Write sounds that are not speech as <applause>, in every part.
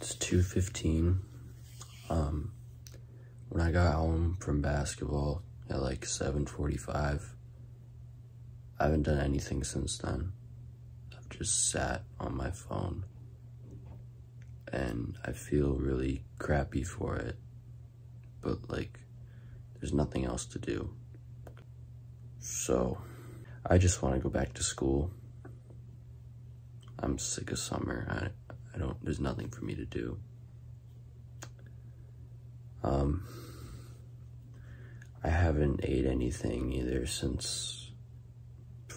It's 2.15. Um, when I got home from basketball at like 7.45, I haven't done anything since then. I've just sat on my phone. And I feel really crappy for it. But like, there's nothing else to do. So, I just want to go back to school. I'm sick of summer. I, I don't, there's nothing for me to do. Um, I haven't ate anything either since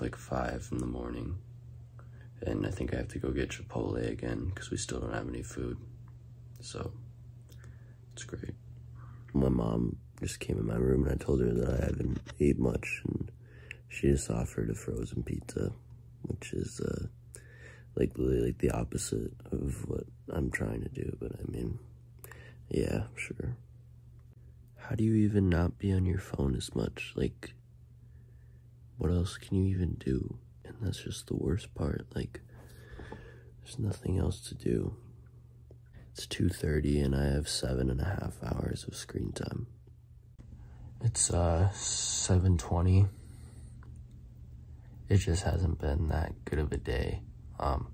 like five in the morning. And I think I have to go get Chipotle again because we still don't have any food. So, it's great. My mom just came in my room and I told her that I haven't ate much and she just offered a frozen pizza, which is, uh, like really like the opposite of what I'm trying to do, but I mean, yeah, sure. How do you even not be on your phone as much? Like, what else can you even do? And that's just the worst part. Like, there's nothing else to do. It's 2.30 and I have seven and a half hours of screen time. It's, uh, 7.20. It just hasn't been that good of a day. Um,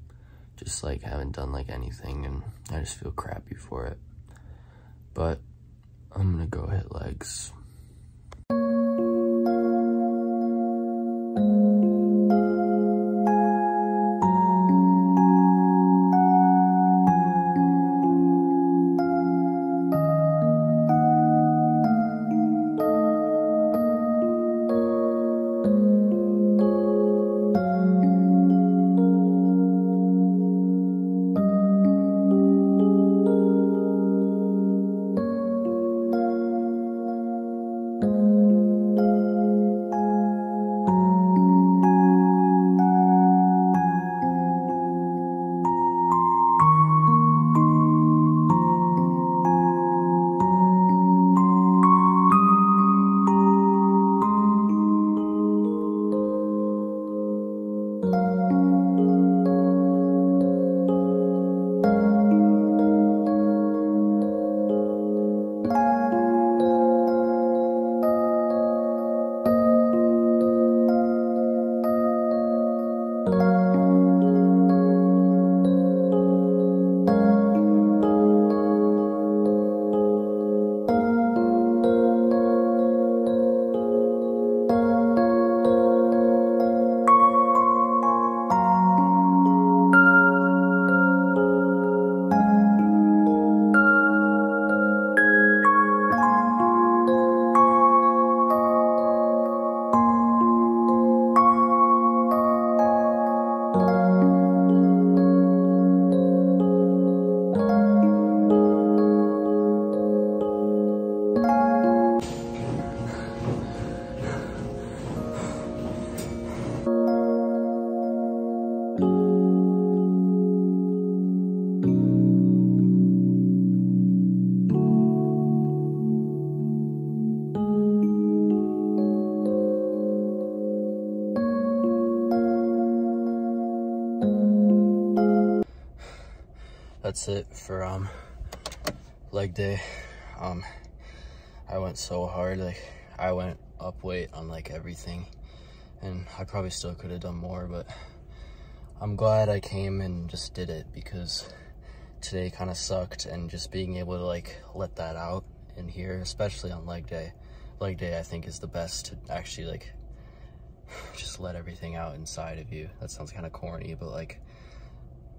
just like haven't done like anything and I just feel crappy for it. But I'm gonna go hit legs. That's it for um leg day. Um i went so hard like i went up weight on like everything. And i probably still could have done more but i'm glad i came and just did it because today kind of sucked and just being able to like let that out in here especially on leg day. Leg day i think is the best to actually like <sighs> just let everything out inside of you. That sounds kind of corny but like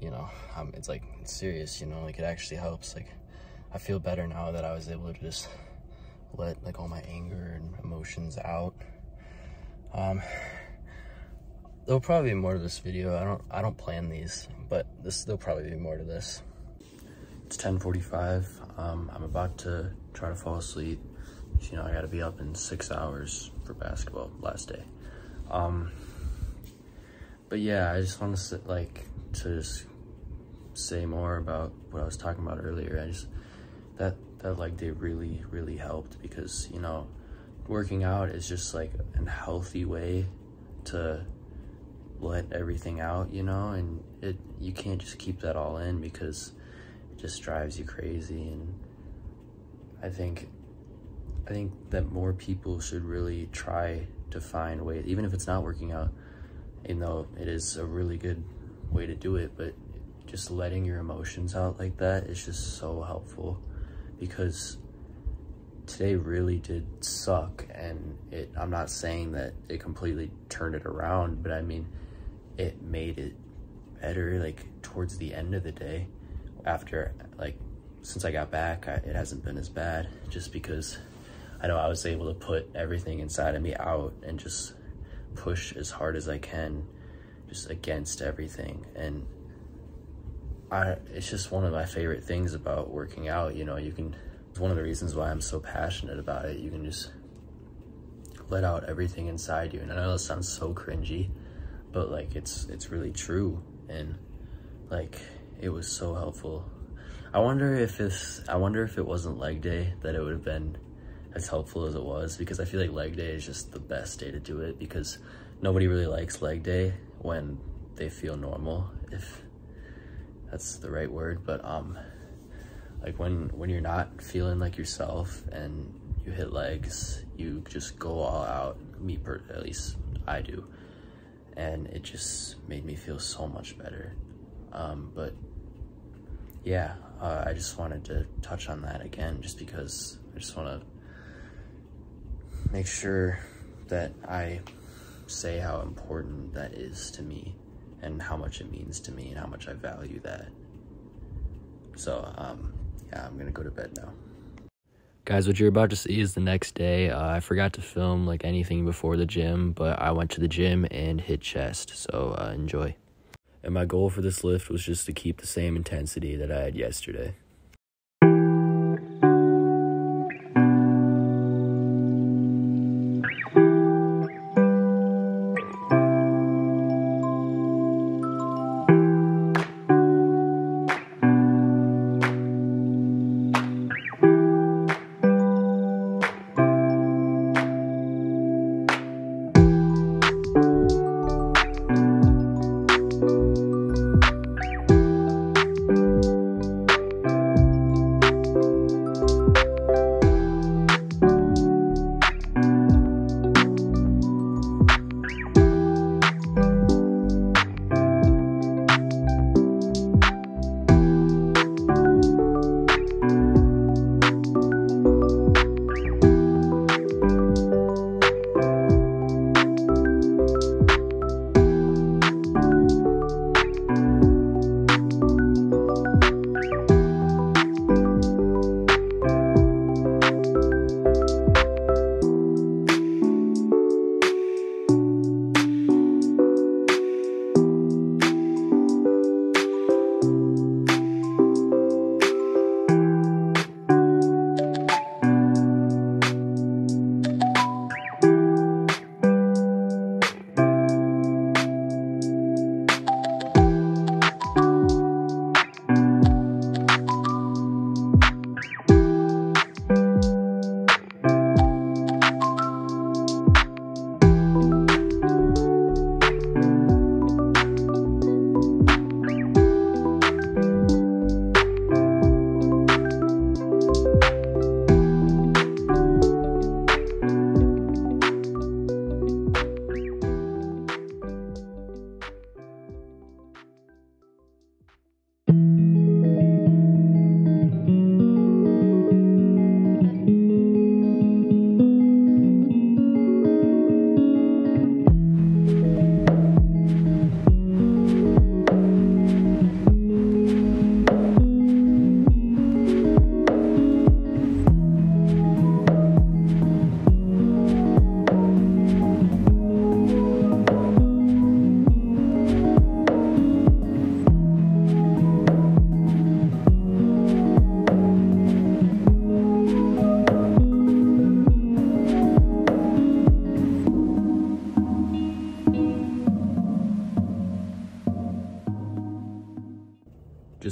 you know, it's like serious, you know, like it actually helps. Like I feel better now that I was able to just let like all my anger and emotions out. Um, there'll probably be more to this video. I don't, I don't plan these, but this, there'll probably be more to this. It's 10.45. Um, I'm about to try to fall asleep. You know, I gotta be up in six hours for basketball last day. Um, but yeah, I just want to sit, like to just say more about what I was talking about earlier. I just that that leg day really really helped because you know working out is just like a healthy way to let everything out, you know, and it you can't just keep that all in because it just drives you crazy. And I think, I think that more people should really try to find ways, even if it's not working out, even though it is a really good way to do it, but just letting your emotions out like that is just so helpful because today really did suck and it I'm not saying that it completely turned it around but I mean it made it better like towards the end of the day after like since I got back I, it hasn't been as bad just because I know I was able to put everything inside of me out and just push as hard as I can just against everything. And I it's just one of my favorite things about working out you know you can it's one of the reasons why I'm so passionate about it. You can just let out everything inside you. And I know that sounds so cringy but like it's it's really true. And like it was so helpful. I wonder if it's I wonder if it wasn't leg day that it would have been as helpful as it was because I feel like leg day is just the best day to do it because nobody really likes leg day when they feel normal. If that's the right word, but um, like when when you're not feeling like yourself and you hit legs, you just go all out. Me, per at least I do, and it just made me feel so much better. Um, but yeah, uh, I just wanted to touch on that again, just because I just want to make sure that I say how important that is to me and how much it means to me and how much I value that. So, um, yeah, I'm gonna go to bed now. Guys, what you're about to see is the next day. Uh, I forgot to film like anything before the gym, but I went to the gym and hit chest, so uh, enjoy. And my goal for this lift was just to keep the same intensity that I had yesterday.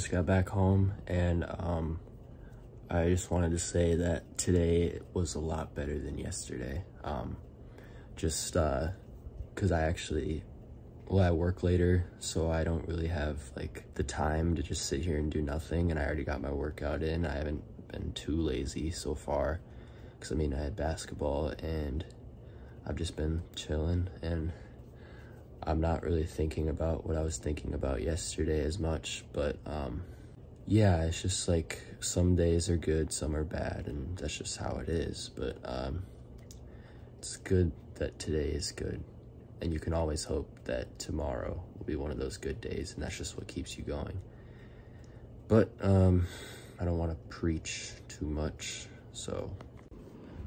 Just got back home and um, I just wanted to say that today was a lot better than yesterday. Um, just because uh, I actually well, I work later, so I don't really have like the time to just sit here and do nothing. And I already got my workout in. I haven't been too lazy so far because I mean, I had basketball and I've just been chilling and I'm not really thinking about what I was thinking about yesterday as much, but um, yeah, it's just like some days are good, some are bad, and that's just how it is. But um, it's good that today is good, and you can always hope that tomorrow will be one of those good days, and that's just what keeps you going. But um, I don't want to preach too much, so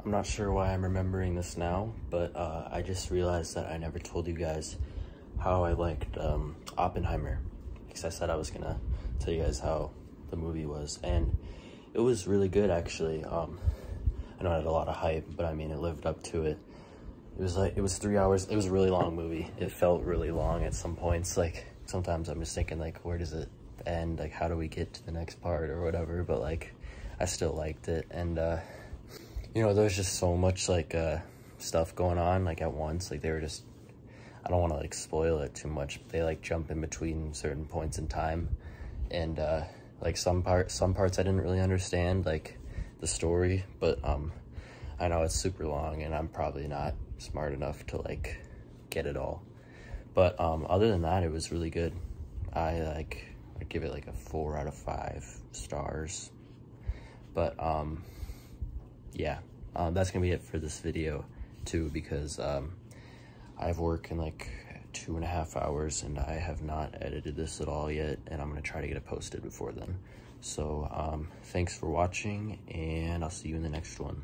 I'm not sure why I'm remembering this now, but uh, I just realized that I never told you guys how I liked um, Oppenheimer, because I said I was gonna tell you guys how the movie was, and it was really good actually. Um, I know it had a lot of hype, but I mean it lived up to it. It was like it was three hours. It was a really long movie. It felt really long at some points. Like sometimes I'm just thinking like, where does it end? Like how do we get to the next part or whatever? But like, I still liked it, and uh, you know, there was just so much like uh, stuff going on like at once. Like they were just I don't want to like spoil it too much. They like jump in between certain points in time, and uh, like some part some parts I didn't really understand like the story, but um, I know it's super long, and I'm probably not smart enough to like get it all. But um, other than that, it was really good. I like I give it like a four out of five stars. But um, yeah, um, that's gonna be it for this video too because um, I have work in like two and a half hours and I have not edited this at all yet and I'm gonna try to get it posted before then. So um, thanks for watching and I'll see you in the next one.